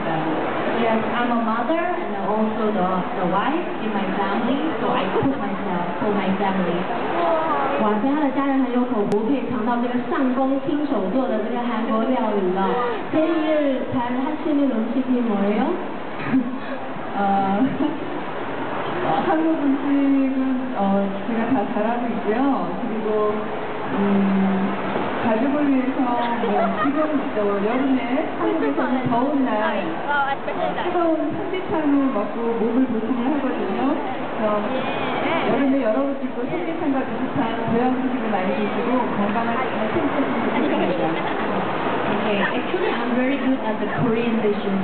있습니다. Yes, I'm a mother and also the, the wife in my family, so I cook myself for my family. 哇，所以他的家人很有口福，可以尝到这个上宫亲手做的这个韩国料理了。생일 잘 하시는 음식이 뭐예요? 어, 어, 한국 음식은 어, 제가 다 잘하고 있고요. 그리고 음, 가족을 위해서 뭐 지금 또 여름에 한국에서는 더운 날 뜨거운 삼계탕을 먹고 몸을 보충을 하거든요. 그래서 여름에 여러분들도 삼계탕과 비슷한 보양 음식을 많이 드시고 건강을 잘 챙기시면 좋겠습니다. Okay, actually I'm very good at the Korean dishes